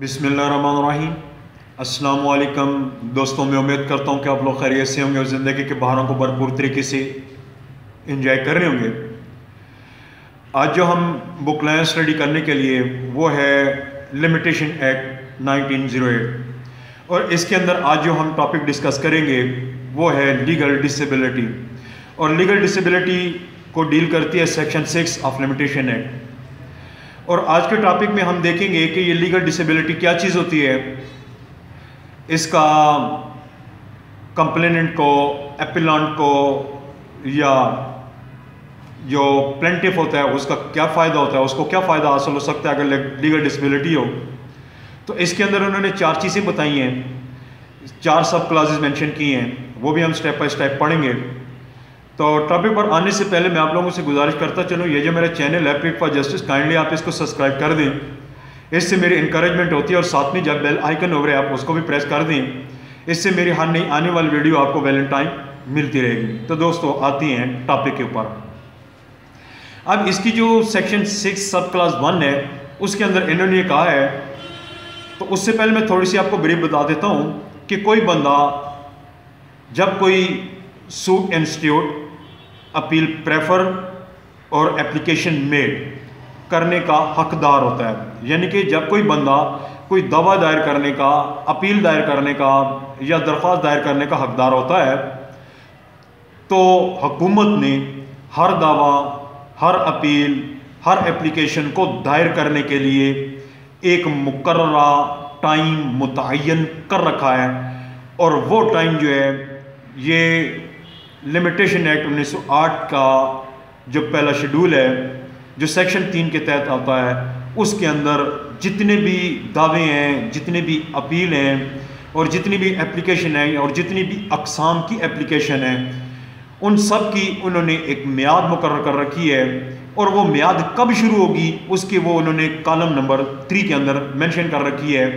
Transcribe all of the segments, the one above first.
بسم اللہ الرحمن الرحیم۔ السلام علیکم۔ دوستوں، میں امید کرتا ہوں کہ آپ لوگ خیریت سے ہوں گے اور زندگی کے بہاروں کو بھرپور طریقے سے انجوائے کر رہے ہوں گے۔ آج جو ہم بک لائن اسٹڈی کرنے کے لیے، وہ ہے limitation act nineteen zero eight اور اس کے اندر آج جو ہم ٹاپک ڈسکس کریں گے، وہ ہے لیگل ڈسیبلٹی اور لیگل ڈسیبلٹی کو ڈیل کرتی ہے section six of limitation act اور آج کے ٹاپک میں ہم دیکھیں گے کہ یہ لیگل ڈسیبلٹی کیا چیز ہوتی ہے۔ اس کا کمپلیننٹ کو اپیلانٹ کو یا جو پلینٹف ہوتا ہے، اس کا کیا فائدہ ہوتا ہے؟ اس کو کیا فائدہ حاصل ہو سکتا ہے اگر لیگل ڈسیبلٹی ہو؟ تو اس کے اندر انہوں نے چار چیزیں بتائی ہیں۔ چار سب کلازز مینشن کی ہیں۔ وہ بھی ہم سٹیپ بائی سٹیپ پڑھیں گے۔ تو ٹاپک پر آنے سے پہلے میں آپ لوگوں سے گزارش کرتا چلوں، یہ جو میرا چینل ہے پک فار جسٹس کائنڈلی آپ اس کو سبسکرائب کر دیں۔ اس سے میری انکریجمنٹ ہوتی ہے اور ساتھ میں جب بیل آئیکن ہو رہے آپ اس کو بھی پریس کر دیں۔ اس سے میری ہر نئی آنے والی ویڈیو آپ کو ویلنٹائن ملتی رہے گی۔ تو دوستو، آتی ہیں ٹاپک کے اوپر۔ اب اس کی جو section six sub clause one ہے، اس کے اندر انہوں نے یہ کہا ہے، تو اس سے پہلے میں تھوڑی سی آپ کو بریف بتا دیتا ہوں کہ کوئی بندہ، جب کوئی سوٹ انسٹیٹیوٹ اپیل پریفر اور اپلیکیشن میڈ کرنے کا حقدار ہوتا ہے۔ یعنی کہ جب کوئی بندہ کوئی دعویٰ دائر کرنے کا، اپیل دائر کرنے کا یا درخواست دائر کرنے کا حقدار ہوتا ہے، تو حکومت نے ہر دعویٰ، ہر اپیل، ہر اپلیکیشن کو دائر کرنے کے لیے ایک مقررہ ٹائم متعین کر رکھا ہے۔ اور وہ ٹائم جو ہے، یہ لمیٹیشن ایکٹ انیس سو آٹھ کا جو پہلا شیڈول ہے، جو سیکشن تین کے تحت آتا ہے، اس کے اندر جتنے بھی دعوے ہیں، جتنے بھی اپیل ہیں، اور جتنی بھی اپلیکیشن ہیں، اور جتنی بھی اقسام کی اپلیکیشن ہیں، ان سب کی انہوں نے ایک میعاد مقرر کر رکھی ہے۔ اور وہ میعاد کب شروع ہوگی، اس کے وہ انہوں نے کالم نمبر تھری کے اندر مینشن کر رکھی ہے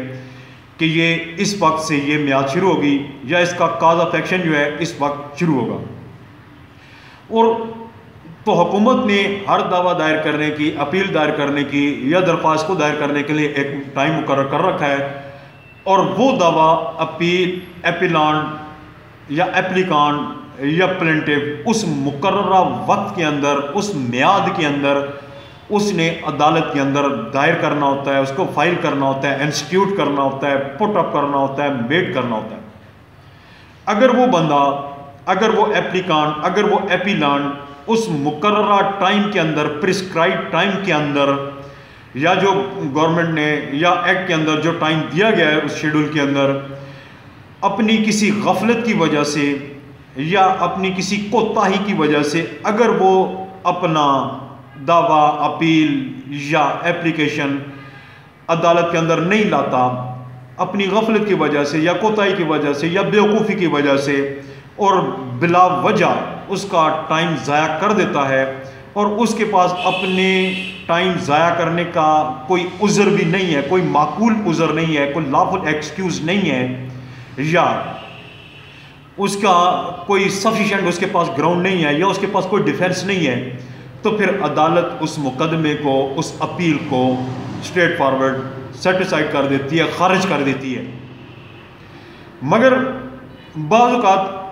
کہ یہ اس وقت سے یہ میعاد شروع ہوگی، یا اس کا کاز آف ایکشن جو ہے، اس وقت شروع ہوگا۔ اور تو حکومت نے ہر دعویٰ دائر کرنے کی، اپیل دائر کرنے کی یا درخواست کو دائر کرنے کے لیے ایک ٹائم مقرر کر رکھا ہے۔ اور وہ دعویٰ اپیل، اپیلان یا اپلیکان یا پلنٹیو اس مقررہ وقت کے اندر، اس میعاد کے اندر، اس نے عدالت کے اندر دائر کرنا ہوتا ہے، اس کو فائل کرنا ہوتا ہے، انسٹیٹیوٹ کرنا ہوتا ہے، پٹ اپ کرنا ہوتا ہے میڈ کرنا ہوتا ہے۔ اگر وہ بندہ اگر وہ اپلیکان، اگر وہ اپیلان اس مقررہ ٹائم کے اندر پرسکرائب ٹائم کے اندر، یا جو گورنمنٹ نے، یا ایکٹ کے اندر جو ٹائم دیا گیا ہے اس شیڈول کے اندر، اپنی کسی غفلت کی وجہ سے یا اپنی کسی کوتاہی کی وجہ سے اگر وہ اپنا دعویٰ، اپیل یا اپلیکیشن عدالت کے اندر نہیں لاتا، اپنی غفلت کی وجہ سے یا کوتاہی کی وجہ سے یا بیوقوفی کی وجہ سے اور بلا وجہ اس کا ٹائم ضائع کر دیتا ہے اور اس کے پاس اپنے ٹائم ضائع کرنے کا کوئی عذر بھی نہیں ہے، کوئی معقول عذر نہیں ہے، کوئی لافل ایکسکیوز نہیں ہے یا اس کا کوئی سفیشینٹ اس کے پاس گراؤنڈ نہیں ہے یا اس کے پاس کوئی ڈیفینس نہیں ہے، تو پھر عدالت اس مقدمے کو، اس اپیل کو اسٹریٹ فارورڈ سیٹیسائڈ کر دیتی ہے، خارج کر دیتی ہے۔ مگر بعض اوقات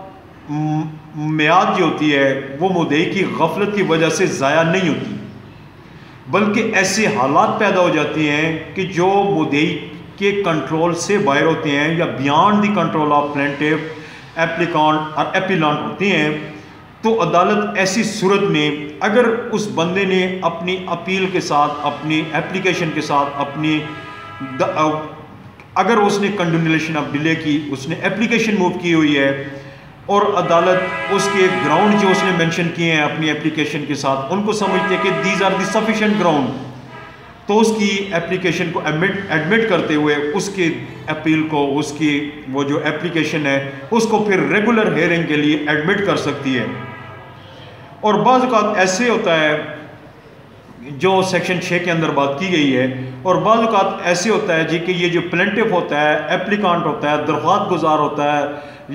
میعاد جو ہوتی ہے، وہ مدعی کی غفلت کی وجہ سے ضائع نہیں ہوتی۔ بلکہ ایسے حالات پیدا ہو جاتے ہیں کہ جو مدعی کے کنٹرول سے باہر ہوتے ہیں یا beyond the control of plaintiff applicant اور ایپیلانٹ ہوتے ہیں، تو عدالت ایسی صورت میں اگر اس بندے نے اپنی اپیل کے ساتھ، اپنی اپلیکیشن کے ساتھ، اپنی اگر اس نے کنڈونیلیشن آف ڈیلے کی، اس نے اپلیکیشن موو کی ہوئی ہے اور عدالت اس کے گراؤنڈ جو اس نے مینشن کیے ہیں اپنی اپلیکیشن کے ساتھ، ان کو سمجھتے ہیں کہ these are the sufficient ground تو اس کی اپلیکیشن کو ایڈمٹ کرتے ہوئے اس کے اپیل کو، اس کی وہ جو اپلیکیشن ہے، اس کو پھر ریگولر ہیئرنگ کے لیے ایڈمٹ کر سکتی ہے۔ اور بعض اوقات ایسے ہوتا ہے، جو سیکشن چھ کے اندر بات کی گئی ہے، اور بعض اوقات ایسے ہوتا ہے جی کہ یہ جو پلنٹف ہوتا ہے اپلیکانٹ ہوتا ہے، درخواست گزار ہوتا ہے،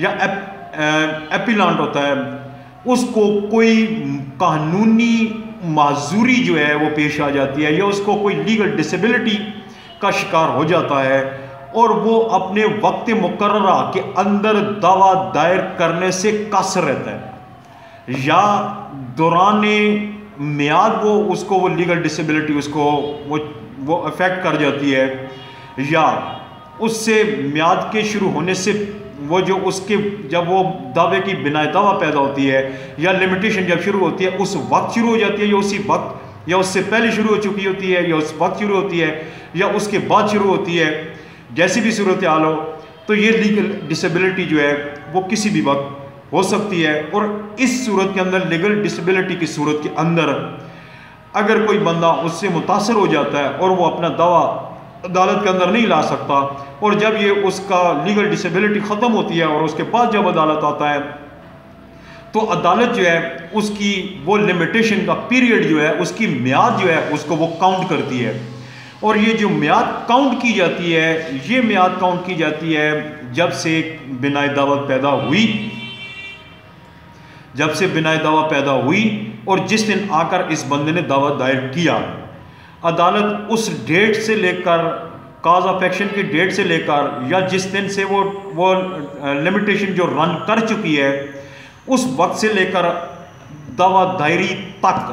یا ایپیلانٹ ہوتا ہے۔ اس کو کوئی قانونی معذوری جو ہے وہ پیش آ جاتی ہے یا اس کو کوئی لیگل ڈسیبلٹی کا شکار ہو جاتا ہے اور وہ اپنے وقت مقررہ کے اندر دعویٰ دائر کرنے سے قصر رہتا ہے۔ یا دوران میاد وہ، اس کو وہ لیگل ڈسیبلٹی اس کو وہ وہ افیکٹ کر جاتی ہے۔ یا اس سے میاد کے شروع ہونے سے وہ جو اس کے جب وہ دعوے کی بنا دعویٰ پیدا ہوتی ہے یا لمیٹیشن جب شروع ہوتی ہے، اس وقت شروع ہو جاتی ہے یا اسی وقت، یا اس سے پہلے شروع ہو چکی ہوتی ہے یا اس وقت شروع ہوتی ہے یا اس کے بعد شروع ہوتی ہے، جیسی بھی صورتحال ہو، تو یہ لیگل ڈسیبلٹی جو ہے، وہ کسی بھی وقت ہو سکتی ہے اور اس صورت کے اندر لیگل ڈسیبلٹی کی صورت کے اندر اگر کوئی بندہ اس سے متاثر ہو جاتا ہے اور وہ اپنا دعویٰ عدالت کے اندر نہیں لا سکتا۔ اور جب یہ اس کا لیگل ڈسیبلٹی ختم ہوتی ہے اور اس کے بعد جب عدالت آتا ہے، تو عدالت جو ہے، اس کی وہ لمیٹیشن کا پیریڈ جو ہے، اس کی میاد جو ہے، اس کو وہ کاؤنٹ کرتی ہے۔ اور یہ جو میاد کاؤنٹ کی جاتی ہے، یہ میاد کاؤنٹ کی جاتی ہے جب سے بنا دعوت پیدا ہوئی۔ جب سے بنا دعوت پیدا ہوئی اور جس دن آ کر اس بندے نے دعوت دائر کیا۔ عدالت اس ڈیٹ سے لے کر کاز آف ایکشن کی ڈیٹ سے لے کر یا جس دن سے وہ وہ لمیٹیشن جو رن کر چکی ہے، اس وقت سے لے کر دعوی دائری تک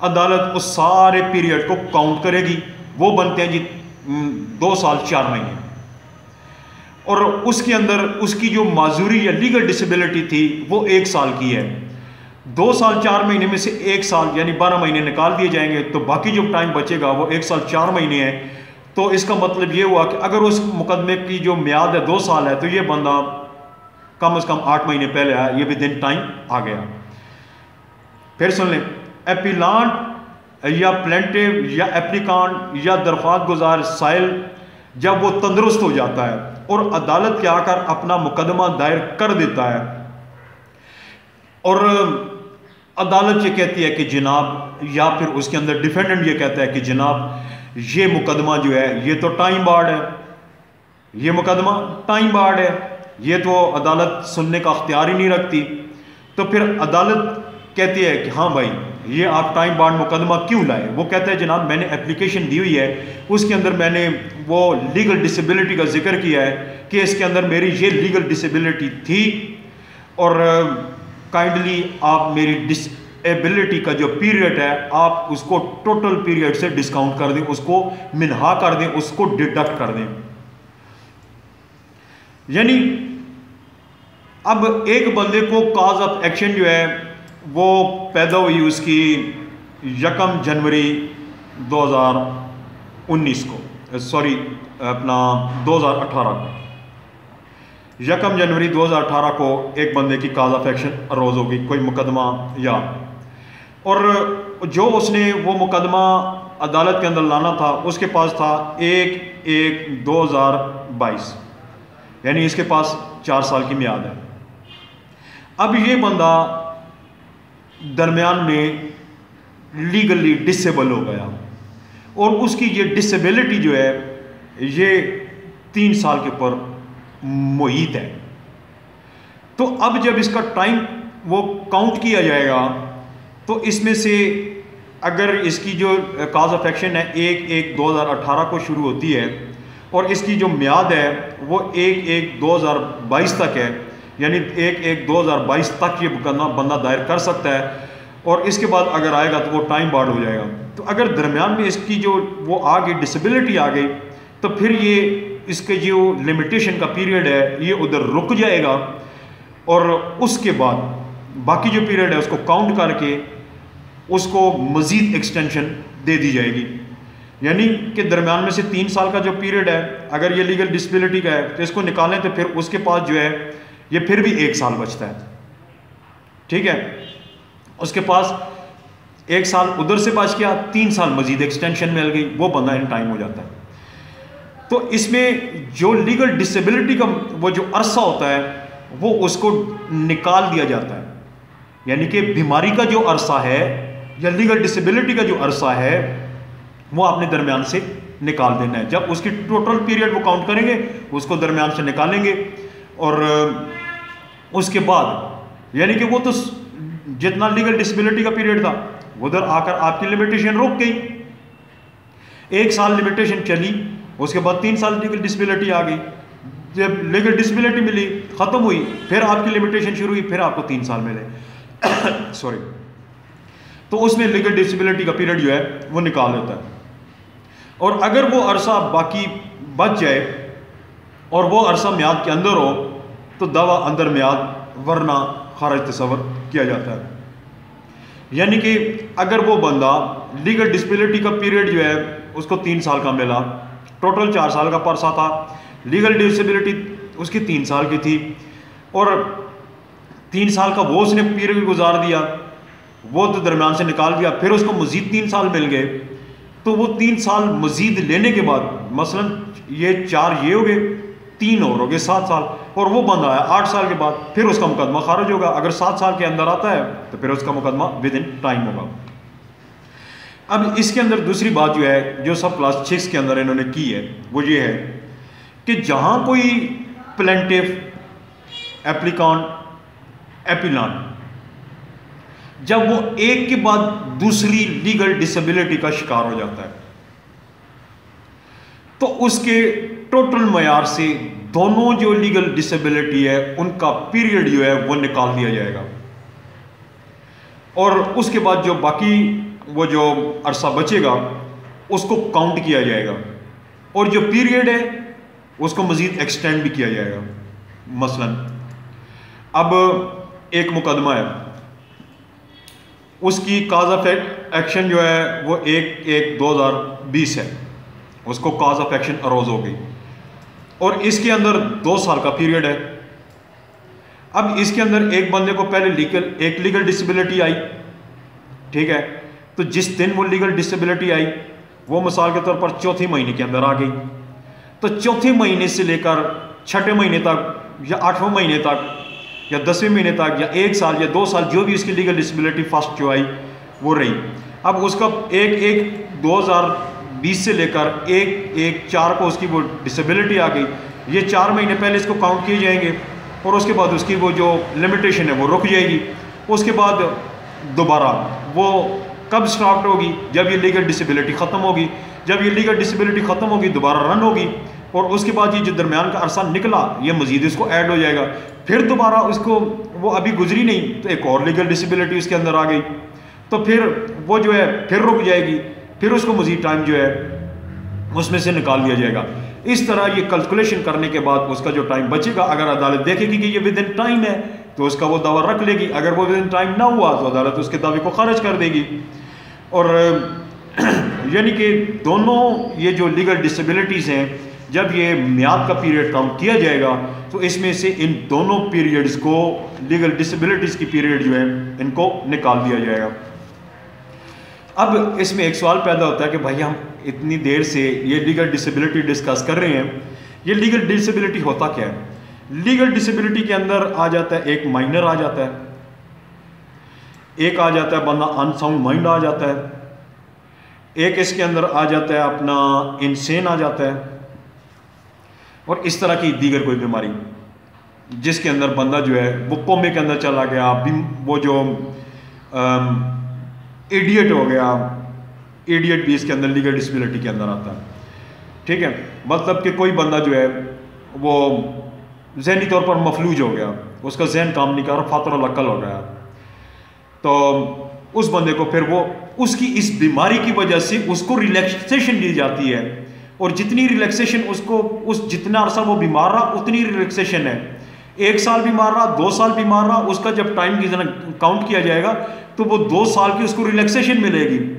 عدالت اس سارے پیریڈ کو کاؤنٹ کرے گی۔ وہ بنتے ہیں جی دو سال، چار مہینے۔ اور اس کے اندر اس کی جو معذوری یا لیگل ڈسیبلٹی تھی، وہ ایک سال کی ہے۔ دو سال چار مہینے میں سے ایک سال یعنی بارہ مہینے نکال دیے جائیں گے تو باقی جو ٹائم بچے گا وہ ایک سال چار مہینے ہے تو اس کا مطلب یہ ہوا کہ اگر اس مقدمے کی جو میاد ہے دو سال ہے تو یہ بندہ کم از کم آٹھ مہینے پہلے آیا، یہ بھی دن ٹائم آ گیا۔ پھر سن لیں ایپیلانٹ یا پلینٹیو یا اپلیکانٹ یا درخواست گزار سائل جب وہ تندرست ہو جاتا ہے اور عدالت کے آ کر اپنا مقدمہ دائر کر دیتا ہے۔ اور عدالت یہ کہتی ہے کہ جناب، یا پھر اس کے اندر ڈیفینڈنٹ یہ کہتا ہے کہ جناب، یہ مقدمہ جو ہے، یہ تو ٹائم بارڈ ہے۔ یہ مقدمہ ٹائم بارڈ ہے۔ یہ تو عدالت سننے کا اختیار ہی نہیں رکھتی۔ تو پھر عدالت کہتی ہے کہ ہاں بھائی، یہ آپ ٹائم بارڈ مقدمہ کیوں لائے؟ وہ کہتا ہے جناب، میں نے اپلیکیشن دی ہوئی ہے۔ اس کے اندر میں نے وہ لیگل ڈسیبلٹی کا ذکر کیا ہے کہ اس کے اندر میری یہ لیگل ڈسیبلٹی تھی۔ اور کائنڈلی آپ میری ڈس ایبلٹی کا جو پیریڈ ہے، آپ اس کو ٹوٹل پیریڈ سے ڈسکاؤنٹ کر دیں، اس کو منہا کر دیں، اس کو ڈیڈکٹ کر دیں۔ یعنی اب ایک بندے کو کاز آف ایکشن جو ہے، وہ پیدا ہوئی اس کی یکم جنوری دو ہزار انیس کو۔ سوری اپنا دو ہزار اٹھارہ کو۔ یکم جنوری دو ہزار اٹھارہ کو ایک بندے کی کاز آف ایکشن اروز ہوگی، کوئی مقدمہ یا۔ اور جو اس نے وہ مقدمہ عدالت کے اندر لانا تھا، اس کے پاس تھا ایک ایک دو ہزار بائیس۔ یعنی اس کے پاس چار سال کی میاد ہے۔ اب یہ بندہ درمیان میں لیگلی ڈسیبل ہو گیا۔ اور اس کی یہ ڈسیبلٹی جو ہے، یہ تین سال کے اوپر محیط ہے۔ تو اب جب اس کا ٹائم وہ کاؤنٹ کیا جائے گا، تو اس میں سے اگر اس کی جو کاز آف ایکشن ہے، ایک ایک دو ہزار اٹھارہ کو شروع ہوتی ہے اور اس کی جو میاد ہے، وہ ایک ایک دو ہزار بائیس تک ہے۔ یعنی ایک ایک دو ہزار بائیس تک یہ بندہ دائر کر سکتا ہے اور اس کے بعد اگر آئے گا تو وہ ٹائم بارڈ ہو جائے گا۔ تو اگر درمیان میں اس کی جو وہ آ گئی ڈسیبلٹی آ گئی، تو پھر یہ اس کے جو لمیٹیشن کا پیریڈ ہے، یہ ادھر رک جائے گا اور اس کے بعد باقی جو پیریڈ ہے، اس کو کاؤنٹ کر کے اس کو مزید ایکسٹینشن دے دی جائے گی۔ یعنی کہ درمیان میں سے تین سال کا جو پیریڈ ہے، اگر یہ لیگل ڈسبلٹی کا ہے، تو اس کو نکالیں تو پھر اس کے پاس جو ہے، یہ پھر بھی ایک سال بچتا ہے۔ ٹھیک ہے؟ اس کے پاس ایک سال ادھر سے بچ گیا، تین سال مزید ایکسٹینشن مل گئی، وہ بندہ ان ٹائم ہو جاتا ہے۔ تو اس میں جو لیگل ڈسیبلٹی کا وہ جو عرصہ ہوتا ہے، وہ اس کو نکال دیا جاتا ہے۔ یعنی کہ بیماری کا جو عرصہ ہے یا لیگل ڈسیبلٹی کا جو عرصہ ہے، وہ اپنے درمیان سے نکال دینا ہے۔ جب اس کی ٹوٹل پیریڈ وہ کاؤنٹ کریں گے، اس کو درمیان سے نکالیں گے۔ اور اس کے بعد یعنی کہ وہ تو جتنا لیگل ڈسیبلٹی کا پیریڈ تھا ادھر آ کر آپ کی لمیٹیشن رک گئی۔ ایک سال لمیٹیشن چلی۔ اس کے بعد تین سال لیگل ڈسبلٹی آ گئی۔ جب لیگل ڈسبلٹی ملی، ختم ہوئی، پھر آپ کی لمیٹیشن شروع ہوئی، پھر آپ کو تین سال ملے۔ سوری تو اس میں لیگل ڈسبلٹی کا پیریڈ جو ہے، وہ نکال دیتا ہے۔ اور اگر وہ عرصہ باقی بچ جائے اور وہ عرصہ میاد کے اندر ہو، تو دوا اندر میاد ورنہ خارج تصور کیا جاتا ہے۔ یعنی کہ اگر وہ بندہ لیگل ڈسبلٹی کا پیریڈ جو ہے، اس کو تین سال کا ملا۔ ٹوٹل چار سال کا پرسہ تھا۔ لیگل ڈسبلٹی اس کی تین سال کی تھی۔ اور تین سال کا وہ اس نے پیریڈ گزار دیا۔ وہ تو درمیان سے نکال دیا پھر اس کو مزید تین سال مل گئے۔ تو وہ تین سال مزید لینے کے بعد، مثلا یہ چار یہ ہو گئے، تین اور ہو گئے، سات سال۔ اور وہ بند آیا آٹھ سال کے بعد۔ پھر اس کا مقدمہ خارج ہوگا۔ اگر سات سال کے اندر آتا ہے، تو پھر اس کا مقدمہ ود ان ٹائم ہوگا۔ اب اس کے اندر دوسری بات جو ہے، جو سب کلاس سکس کے اندر انہوں نے کی ہے، وہ یہ ہے کہ جہاں کوئی پلینٹیف ایپلیکان ایپیلان جب وہ ایک کے بعد دوسری لیگل ڈسیبلٹی کا شکار ہو جاتا ہے، تو اس کے ٹوٹل معیار سے دونوں جو لیگل ڈسیبلٹی ہے، ان کا پیریڈ جو ہے، وہ نکال دیا جائے گا۔ اور اس کے بعد جو باقی وہ جو عرصہ بچے گا، اس کو کاؤنٹ کیا جائے گا۔ اور جو پیریڈ ہے، اس کو مزید ایکسٹینڈ بھی کیا جائے گا۔ مثلا، اب ایک مقدمہ ہے۔ اس کی کاز آف ایکشن جو ہے، وہ ایک ایک دو ہزار بیس ہے۔ اس کو کاز آف ایکشن اروز ہو گئی۔ اور اس کے اندر دو سال کا پیریڈ ہے۔ اب اس کے اندر ایک بندے کو پہلے لیگل ایک لیگل ڈسیبلٹی آئی۔ ٹھیک ہے۔ تو جس دن وہ لیگل ڈسیبلٹی آئی، وہ مثال کے طور پر چوتھے مہینے کے اندر آ گئی۔ تو چوتھے مہینے سے لے کر چھٹے مہینے تک یا آٹھویں مہینے تک یا دسویں مہینے تک یا ایک سال یا دو سال جو بھی اس کی لیگل ڈسیبلٹی فاسٹ جو آئی، وہ رہی۔ اب اس کا ایک ایک دو ہزار بیس سے لے کر ایک ایک چار کو اس کی وہ ڈسیبلٹی آ گئی۔ یہ چار مہینے پہلے اس کو کاؤنٹ کیے جائیں گے اور اس کے بعد اس کی وہ جو لمیٹیشن ہے وہ رک جائے گی۔ اس کے بعد دوبارہ وہ کب سٹارٹ ہوگی؟ جب یہ لیگل ڈسیبلٹی ختم ہوگی، جب یہ لیگل ڈسیبلٹی ختم ہوگی، دوبارہ رن ہوگی، اور اس کے بعد یہ جو درمیان کا عرصہ نکلا، یہ مزید اس کو ایڈ ہو جائے گا۔ پھر دوبارہ اس کو وہ ابھی گزری نہیں، تو ایک اور لیگل ڈسیبلٹی اس کے اندر آ گئی۔ تو پھر وہ جو ہے، پھر رک جائے گی، پھر اس کو مزید ٹائم جو ہے، اس میں سے نکال دیا جائے گا۔ اس طرح یہ کلکولیشن کرنے کے بعد اس کا جو ٹائم بچے گا، اگر عدالت دیکھے گی کہ یہ ود ان ٹائم ہے، تو اس کا وہ دعویٰ رکھ لے گی۔ اگر وہ ود ان ٹائم نہ ہوا، تو عدالت اس کے دعوے کو خارج کر دے گی۔ اور یعنی کہ دونوں یہ جو لیگل ڈسیبلٹیز ہیں، جب یہ میاد کا پیریڈ کاؤنٹ کیا جائے گا، تو اس میں سے ان دونوں پیریڈز کو لیگل ڈسیبلٹیز کی پیریڈ جو ہے، ان کو نکال دیا جائے گا۔ اب اس میں ایک سوال پیدا ہوتا ہے کہ بھائی، ہم اتنی دیر سے یہ لیگل ڈسیبلٹی ڈسکس کر رہے ہیں، یہ لیگل ڈسیبلٹی ہوتا کیا ہے؟ لیگل ڈسیبلٹی کے اندر آ جاتا ہے، ایک مائنر آ جاتا ہے۔ ایک آ جاتا ہے، بندہ ان ساؤنڈ مائنڈ آ جاتا ہے۔ ایک اس کے اندر آ جاتا ہے، اپنا انسین آ جاتا ہے۔ اور اس طرح کی دیگر کوئی بیماری۔ جس کے اندر بندہ جو ہے، وہ کومے کے اندر چلا گیا وہ جو ایڈیٹ ہو گیا۔ ایڈیٹ بھی اس کے اندر لیگل ڈسبلٹی کے اندر آتا ہے۔ ٹھیک ہے؟ مطلب کہ کوئی بندہ جو ہے، وہ ذہنی طور پر مفلوج ہو گیا۔ اس کا ذہن کام نہیں کر رہا، فاتر العقل ہو گیا۔ تو اس بندے کو پھر وہ اس کی اس بیماری کی وجہ سے اس کو ریلیکسیشن دی جاتی ہے۔ اور جتنی ریلیکسیشن اس کو اس جتنا عرصہ وہ بیمار رہا، اتنی ریلیکسیشن ہے۔ ایک سال بیمار رہا، دو سال بیمار رہا، اس کا جب ٹائم کی کاؤنٹ کیا جائے گا تو وہ دو سال کی اس کو ریلیکسیشن ملے گی۔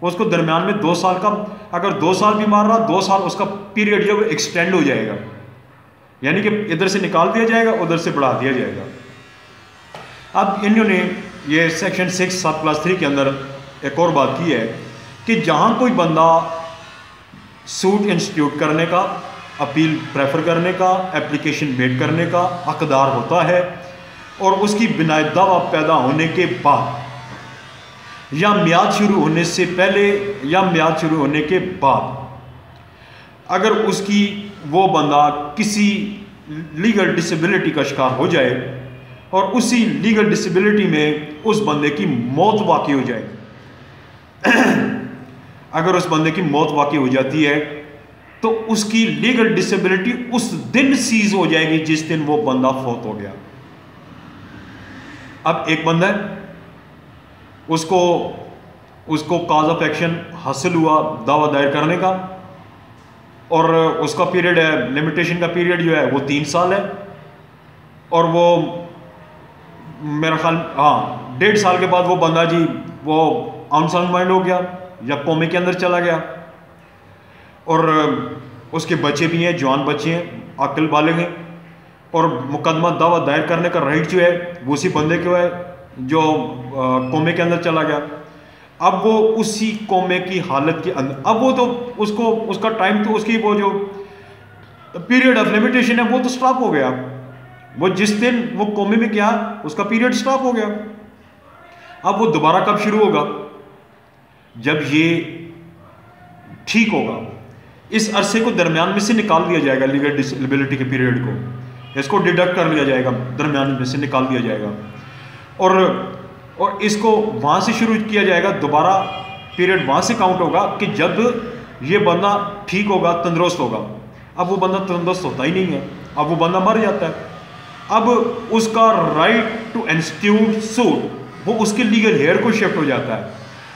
اس کو درمیان میں دو سال کا اگر دو سال بیمار رہا، دو سال اس کا پیریڈ جو ہے وہ ایکسٹینڈ ہو جائے گا۔ یعنی کہ ادھر سے نکال دیا جائے گا، ادھر سے بڑھا دیا جائے گا۔ اب انہوں نے یہ section six sub class three کے اندر ایک اور بات کی ہے کہ جہاں کوئی بندہ سوٹ انسٹیٹیوٹ کرنے کا اپیل پریفر کرنے کا اپلیکیشن میٹ کرنے کا حقدار ہوتا ہے اور اس کی بنا دعویٰ پیدا ہونے کے بعد، یا میاد شروع ہونے سے پہلے یا میاد شروع ہونے کے بعد، اگر اس کی وہ بندہ کسی لیگل ڈسیبلٹی کا شکار ہو جائے اور اسی لیگل ڈسیبلٹی میں اس بندے کی موت واقع ہو جائے اگر اس بندے کی موت واقع ہو جاتی ہے، تو اس کی لیگل ڈسیبلٹی اس دن سیز ہو جائے گی جس دن وہ بندہ فوت ہو گیا۔ اب ایک بندہ ہے، اس کو اس کو کاز آف ایکشن حاصل ہوا دعویٰ دائر کرنے کا، اور اس کا پیریڈ ہے لمیٹیشن کا پیریڈ جو ہے وہ تین سال ہے، اور وہ میرا خیال ہاں ڈیڑھ سال کے بعد وہ بندہ جی وہ آن ساؤنڈ مائنڈ ہو گیا یا قومی کے اندر چلا گیا۔ اور اس کے بچے بھی ہیں، جوان بچے ہیں عقل بالغ ہیں۔ اور مقدمہ دعویٰ دائر کرنے کا رائٹ جو ہے، وہ اسی بندے کو ہے جو قومے کے اندر چلا گیا۔ اب وہ اسی قومے کی حالت کے اندر، اب وہ تو اس کو، اس کا ٹائم تو اس کی وہ جو پیریڈ آف لمیٹیشن ہے، وہ تو سٹاپ ہو گیا۔ وہ جس دن وہ قومے میں کیا، اس کا پیریڈ سٹاپ ہو گیا۔ اب وہ دوبارہ کب شروع ہوگا؟ جب یہ ٹھیک ہوگا۔ اس عرصے کو درمیان میں سے نکال دیا جائے گا لیگل ڈسیبلٹی کے پیریڈ کو۔ اس کو ڈیڈکٹ کر لیا جائے گا، درمیان میں سے نکال دیا جائے گا۔ اور اور اس کو وہاں سے شروع کیا جائے گا، دوبارہ پیریڈ وہاں سے کاؤنٹ ہوگا کہ جب یہ بندہ ٹھیک ہوگا، تندرست ہوگا۔ اب وہ بندہ تندرست ہوتا ہی نہیں ہے۔ اب وہ بندہ مر جاتا ہے۔ اب اس کا رائٹ ٹو انسٹیٹیوٹ سوٹ وہ اس کے لیگل ہیئر کو شفٹ ہو جاتا ہے۔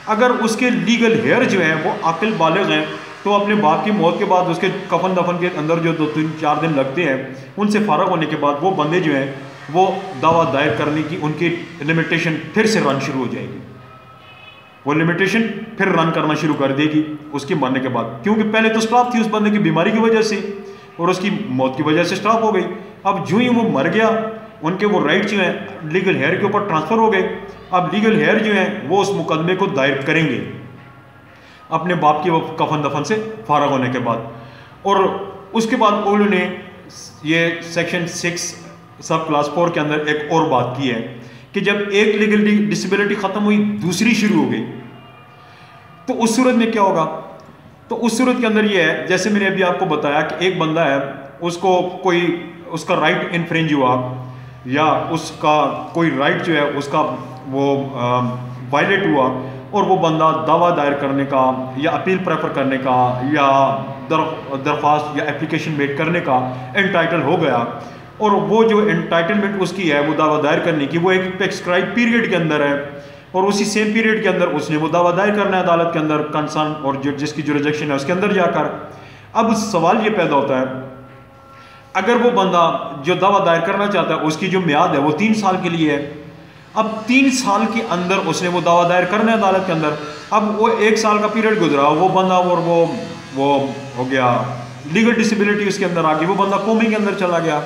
اگر اس کے لیگل ہیئر جو ہیں وہ عقل بالغ ہیں، تو اپنے باپ کی موت کے بعد اس کے کفن دفن کے اندر جو دو تین چار دن لگتے ہیں، ان سے فارغ ہونے کے بعد وہ بندے جو ہیں، وہ دعویٰ دائر کرنے کی ان کی لمیٹیشن پھر سے رن شروع ہو جائے گی۔ وہ لمیٹیشن پھر رن کرنا شروع کر دے گی اس کی مرنے کے بعد۔ کیونکہ پہلے تو سٹاپ تھی اس بندے کی بیماری کی وجہ سے اور اس کی موت کی وجہ سے سٹاپ ہو گئی۔ اب جو ہی وہ مر گیا، ان کے وہ رائٹ جو ہیں لیگل ہیئر کے اوپر ٹرانسفر ہو گئے۔ اب لیگل ہیئر جو ہیں، وہ اس مقدمے کو دائر کریں گے۔ اپنے باپ کی کفن دفن سے فارغ ہونے کے بعد۔ اور اس کے بعد انہوں نے یہ section six sub class four کے اندر ایک اور بات کی ہے کہ جب ایک لیگل ڈسیبلٹی ختم ہوئی، دوسری شروع ہو گئی۔ تو اس صورت میں کیا ہوگا؟ تو اس صورت کے اندر یہ ہے، جیسے میں نے ابھی آپ کو بتایا کہ ایک بندہ ہے، اس کو کوئی اس کا رائٹ انفرینج ہوا یا اس کا کوئی رائٹ جو ہے اس کا وہ وائلیٹ ہوا اور وہ بندہ دعویٰ دائر کرنے کا یا اپیل پریفر کرنے کا یا درخواست یا اپلیکیشن میٹ کرنے کا انٹائٹل ہو گیا اور وہ جو انٹائٹلمنٹ اس کی ہے وہ دعویٰ دائر کرنے کی وہ ایک پیکسکرائب پیریڈ کے اندر ہے اور اسی سیم پیریڈ کے اندر اس نے وہ دعویٰ دائر کرنا ہے عدالت کے اندر کنسرن اور جو جس کی جو ریجیکشن ہے اس کے اندر جا کر۔ اب سوال یہ پیدا ہوتا ہے اگر وہ بندہ جو دعویٰ دائر کرنا چاہتا ہے، اس کی جو میاد ہے، وہ تین سال کے لیے ہے۔ اب تین سال کے اندر اس نے وہ دعویٰ دائر کرنا ہے عدالت کے اندر، اب وہ ایک سال کا پیریڈ گزرا، وہ بندہ اور وہ وہ ہو گیا۔ لیگل ڈسیبلٹی اس کے اندر آ گئی، وہ بندہ قومی کے اندر چلا گیا۔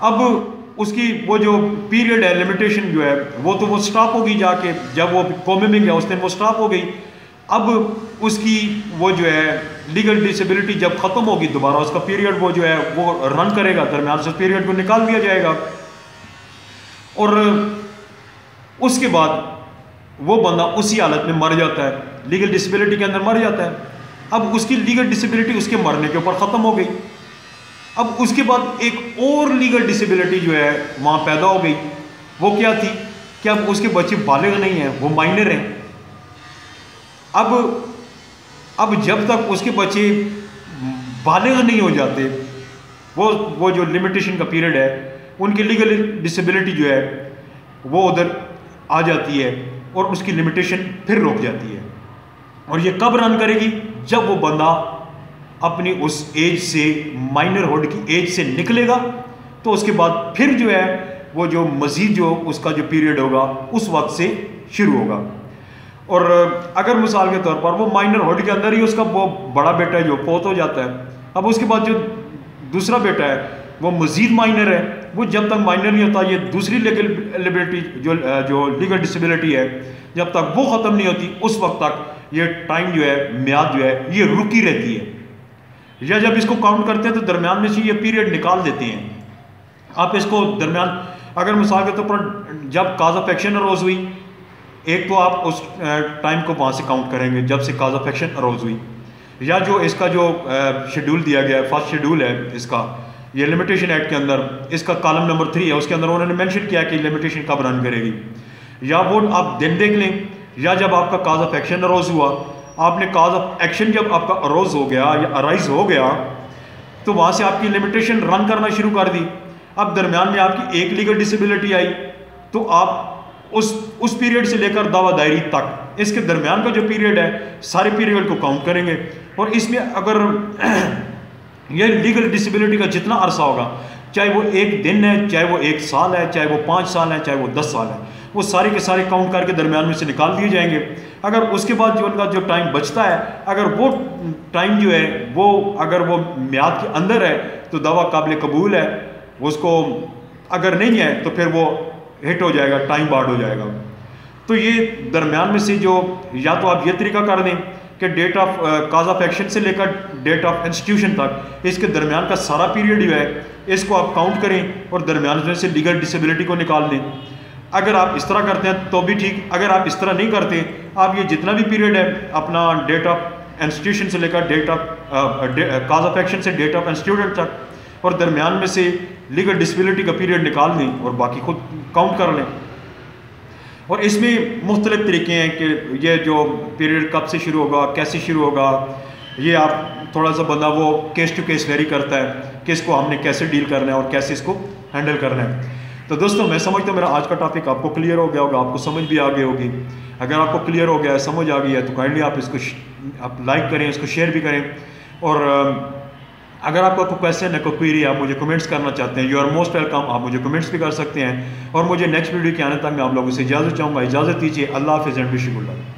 اب اس کی وہ جو پیریڈ ہے لمیٹیشن جو ہے، وہ تو وہ سٹاپ ہو گئی جا کے۔ جب وہ قومی میں گیا، اس دن وہ سٹاپ ہو گئی۔ اب اس کی وہ جو ہے لیگل ڈسیبلٹی جب ختم ہوگی دوبارہ، اس کا پیریڈ وہ جو ہے، وہ رن کرے گا، درمیان سے پیریڈ کو نکال دیا جائے گا۔ اور اس کے بعد وہ بندہ اسی حالت میں مر جاتا ہے لیگل ڈسیبلٹی کے اندر مر جاتا ہے۔ اب اس کی لیگل ڈسیبلٹی اس کے مرنے کے اوپر ختم ہو گئی۔ اب اس کے بعد ایک اور لیگل ڈسیبلٹی جو ہے، وہاں پیدا ہو گئی۔ وہ کیا تھی؟ کہ اب اس کے بچے بالغ نہیں ہیں؟ وہ مائنر ہیں۔ اب اب جب تک اس کے بچے بالغ نہیں ہو جاتے، وہ وہ جو لمیٹیشن کا پیریڈ ہے، ان کی لیگل ڈسیبلٹی جو ہے، وہ ادھر آ جاتی ہے اور اس کی لمیٹیشن پھر روک جاتی ہے۔ اور یہ کب رن کرے گی؟ جب وہ بندہ اپنی اس ایج سے مائنر ہوڈ کی ایج سے نکلے گا، تو اس کے بعد پھر جو ہے، وہ جو مزید جو اس کا جو پیریڈ ہوگا، اس وقت سے شروع ہوگا۔ اور اگر مثال کے طور پر وہ مائنر ہوڈ کے اندر ہی اس کا وہ بڑا بیٹا ہے جو پوت ہو جاتا ہے، اب اس کے بعد جو دوسرا بیٹا ہے، وہ مزید مائنر ہے، وہ جب تک مائنر نہیں ہوتا، یہ دوسری لیگل لیبلٹی جو جو لیگل ڈسیبلٹی ہے، جب تک وہ ختم نہیں ہوتی، اس وقت تک یہ ٹائم جو ہے میاد جو ہے، یہ رکی رہتی ہے۔ یا جب اس کو کاؤنٹ کرتے ہیں تو درمیان میں سے یہ پیریڈ نکال دیتے ہیں۔ آپ اس کو درمیان، اگر مثال کے طور پر جب کاز آف ایکشن اروز ہوئی ایک تو آپ اس ٹائم کو وہاں سے کاؤنٹ کریں گے جب سے کاز آف ایکشن اروز ہوئی۔ یا جو اس کا جو شیڈول دیا گیا ہے فرسٹ شیڈول ہے اس کا، یہ لمیٹیشن ایکٹ کے اندر، اس کا کالم نمبر تھری ہے، اس کے اندر انہوں نے مینشن کیا کہ لمیٹیشن کب رن کرے گی۔ یا وہ آپ دن دیکھ لیں، یا جب آپ کا کاز آف ایکشن اروز ہوا، آپ نے کاز آف ایکشن جب آپ کا اروز ہو گیا یا ارائز ہو گیا، تو وہاں سے آپ کی لمیٹیشن رن کرنا شروع کر دی۔ اب درمیان میں آپ کی ایک لیگل ڈسیبلٹی آئی، تو آپ اس اس پیریڈ سے لے کر دعویٰ دائری تک۔ اس کے درمیان کا جو پیریڈ ہے، سارے پیریڈ کو کاؤنٹ کریں گے۔ اور اس میں اگر یہ لیگل ڈسیبلٹی کا جتنا عرصہ ہوگا، چاہے وہ ایک دن ہے، چاہے وہ ایک سال ہے، چاہے وہ پانچ سال ہے، چاہے وہ دس سال ہے، وہ سارے کے سارے کاؤنٹ کر کے درمیان میں سے نکال دیے جائیں گے۔ اگر اس کے بعد جو ان کا جو ٹائم بچتا ہے، اگر وہ ٹائم جو ہے، وہ اگر وہ میعاد کے اندر ہے، تو دعویٰ قابل قبول ہے۔ اس کو اگر نہیں ہے، تو پھر وہ ہٹ ہو جائے گا ٹائم بارڈ ہو جائے گا۔ تو یہ درمیان میں سے جو یا تو آپ یہ طریقہ کر دیں کہ date of cause of action سے لے کر ڈیٹ آف انسٹیٹیوشن تک اس کے درمیان کا سارا پیریڈ جو ہے، اس کو آپ کاؤنٹ کریں اور درمیان میں سے لیگل ڈسیبلٹی کو نکال دیں اگر آپ اس طرح کرتے ہیں تو بھی ٹھیک، اگر آپ اس طرح نہیں کرتے، آپ یہ جتنا بھی پیریڈ ہے، اپنا ڈیٹ آف انسٹیٹیوشن سے لے کر date of cause of action سے ڈیٹ آف انسٹیٹیوشن تک اور درمیان میں سے لیگل ڈسیبلٹی کا پیریڈ نکال دیں اور باقی خود کاؤنٹ کر لیں۔ اور اس میں مختلف طریقے ہیں کہ یہ جو پیریڈ کب سے شروع ہوگا، کیسے شروع ہوگا، یہ آپ تھوڑا سا بندہ وہ کیس ٹو کیس ویری کرتا ہے کہ اس کو ہم نے کیسے ڈیل کرنا ہے اور کیسے اس کو ہینڈل کرنا ہے۔ تو دوستوں، میں سمجھتا ہوں میرا آج کا ٹاپک آپ کو کلیئر ہو گیا ہوگا، آپ کو سمجھ بھی آگے ہوگی۔ اگر آپ کو کلیئر ہو گیا ہے سمجھ آ گئی ہے تو کائنڈلی آپ اس کو آپ لائک کریں، اس کو شیئر بھی کریں۔ اور اگر آپ کا کوئی کویشچن ہے، کوئی کوئری آپ مجھے کمنٹس کرنا چاہتے ہیں یو آر موسٹ ویلکم آپ مجھے کمنٹس بھی کر سکتے ہیں اور مجھے نیکسٹ ویڈیو کے آنے تک میں آپ لوگوں سے اجازت چاہوں گا، اجازت دیجیے اللہ حافظ اینڈ وش اللہ